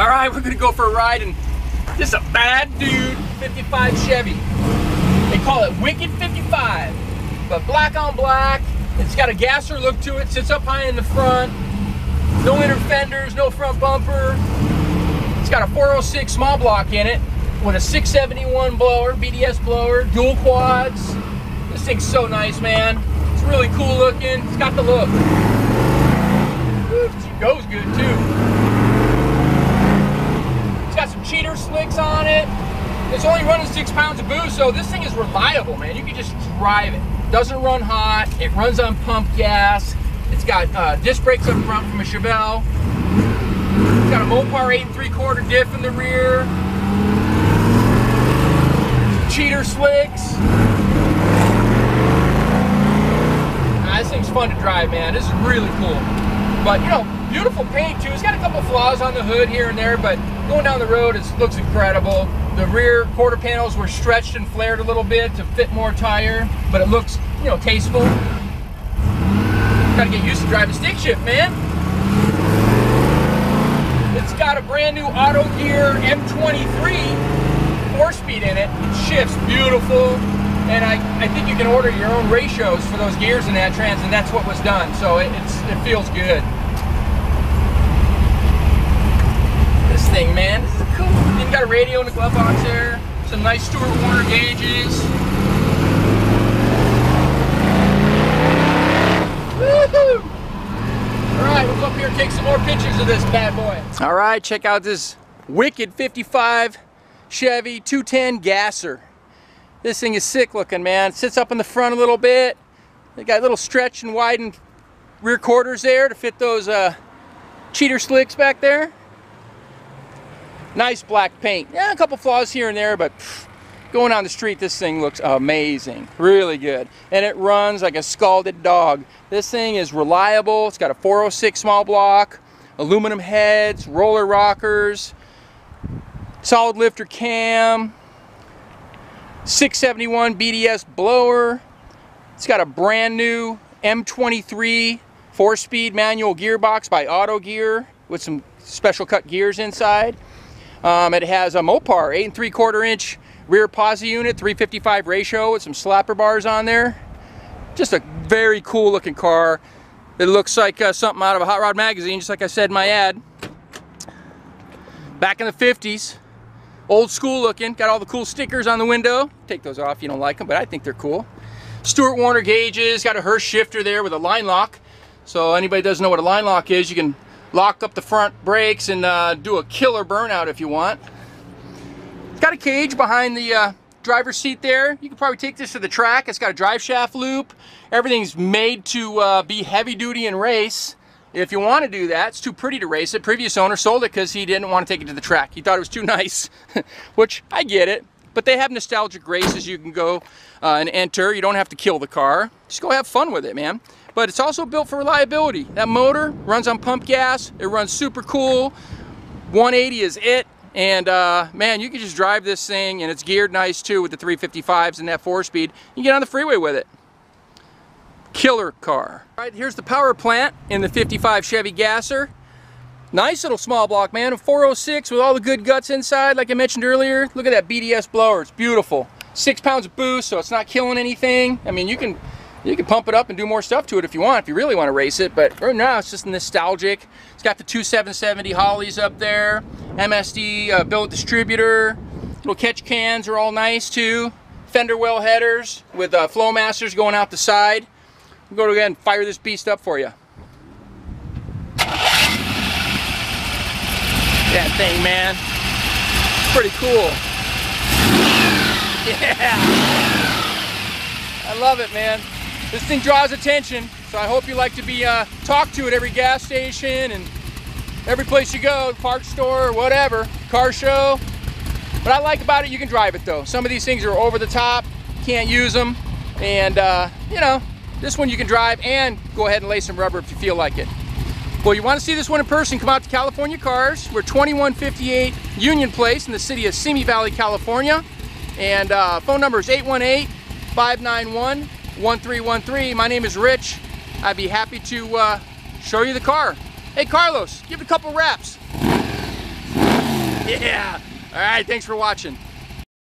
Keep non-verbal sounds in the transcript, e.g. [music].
All right, we're gonna go for a ride and this is a bad dude 55 Chevy. They call it Wicked 55, but black on black. It's got a gasser look to it, sits up high in the front. No inner fenders, no front bumper. It's got a 406 small block in it with a 671 blower, BDS blower, dual quads. This thing's so nice, man. It's really cool looking. It's got the look. It goes good too. It's got some cheater slicks on it. It's only running six pounds of boost, so this thing is reliable, man. You can just drive it. Doesn't run hot. It runs on pump gas. It's got uh, disc brakes up front from a Chevelle. It's got a Mopar 8 and 3 quarter diff in the rear. Cheater slicks. This thing's fun to drive, man. This is really cool. But, you know, beautiful paint, too. It's got a couple flaws on the hood here and there, but going down the road, it looks incredible. The rear quarter panels were stretched and flared a little bit to fit more tire, but it looks, you know, tasteful. Gotta get used to driving stick shift, man. It's got a brand new auto gear M23 four-speed in it. It shifts beautiful. And I, I think you can order your own ratios for those gears in that trans, and that's what was done. So it, it feels good. This thing, man, this is cool. You got a radio in the glove box there. Some nice Stewart Warner gauges. Woohoo! All right, we'll up here take some more pictures of this bad boy. All right, check out this wicked 55 Chevy 210 gasser. This thing is sick looking, man. It sits up in the front a little bit. They got little stretch and widened rear quarters there to fit those uh, cheater slicks back there. Nice black paint. Yeah, a couple flaws here and there, but pff, going on the street, this thing looks amazing. Really good. And it runs like a scalded dog. This thing is reliable. It's got a 406 small block, aluminum heads, roller rockers, solid lifter cam, 671 BDS blower. It's got a brand new M23 four-speed manual gearbox by Auto Gear with some special cut gears inside. Um, it has a Mopar 8 and 3 quarter inch rear posi unit, 355 ratio with some slapper bars on there. Just a very cool looking car. It looks like uh, something out of a Hot Rod magazine, just like I said in my ad. Back in the 50s, old school looking, got all the cool stickers on the window. Take those off, you don't like them, but I think they're cool. Stewart Warner gauges, got a Hurst shifter there with a line lock. So anybody doesn't know what a line lock is, you can lock up the front brakes and uh, do a killer burnout if you want. It's got a cage behind the uh, driver's seat there. You can probably take this to the track. It's got a drive shaft loop. Everything's made to uh, be heavy duty and race. If you want to do that, it's too pretty to race it. Previous owner sold it because he didn't want to take it to the track. He thought it was too [laughs] nice, [laughs] which I get it. But they have nostalgic races you can go uh, and enter. You don't have to kill the car. Just go have fun with it, man. But it's also built for reliability. That motor runs on pump gas. It runs super cool. 180 is it. And uh, man, you can just drive this thing and it's geared nice too with the 355s and that four speed. You get on the freeway with it. Killer car. All right, here's the power plant in the 55 Chevy Gasser. Nice little small block, man. A 406 with all the good guts inside, like I mentioned earlier. Look at that BDS blower. It's beautiful. Six pounds of boost, so it's not killing anything. I mean, you can you can pump it up and do more stuff to it if you want, if you really want to race it. But right now, it's just nostalgic. It's got the 2770 Holleys up there. MSD uh, billet distributor. Little catch cans are all nice too. Fender well headers with uh, Flowmasters going out the side. We'll go ahead and fire this beast up for you. That thing, man. It's pretty cool. [laughs] Yeah. I love it, man. This thing draws attention, so I hope you like to be uh, talked to at every gas station and every place you go, park store or whatever, car show. What I like about it, you can drive it though. Some of these things are over the top, can't use them, and uh, you know, this one you can drive and go ahead and lay some rubber if you feel like it. Well, you want to see this one in person, come out to California Cars. We're 2158 Union Place in the city of Simi Valley, California. And uh, phone number is 818-591-1313. My name is Rich. I'd be happy to uh, show you the car. Hey, Carlos, give it a couple raps. Yeah. All right, thanks for watching.